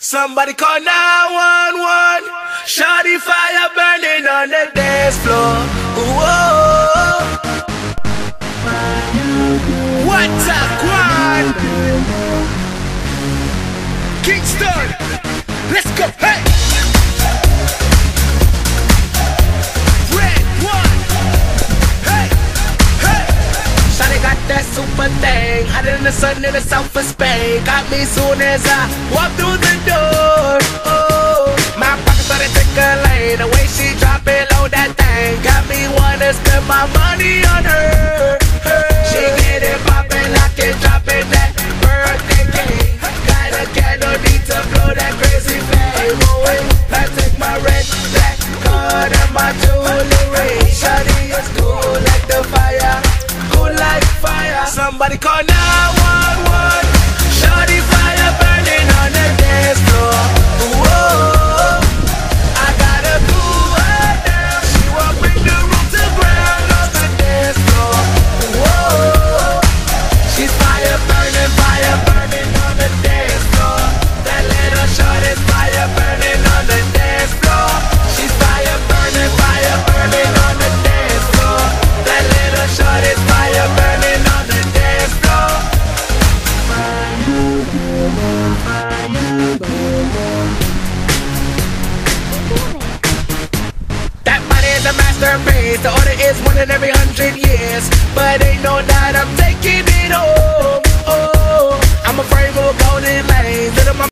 Somebody call 911. Shawty fire burning on the dance floor. Whoa. What's up, Quan? Kingston. Let's go. Hey. Red one. Hey. Hey. Shawty got that super thing. Hotter than the sun in the south of Spain. Got me soon as I walk through the my money on her. She get it poppin', lock it, drop it, that birthday cake. Got a candle, need to blow that crazy. Oh, I take my red, black and my jewelry. Is cool like the fire, cool like fire. Somebody call 911. Masterpiece. The order is one in every hundred years. But ain't no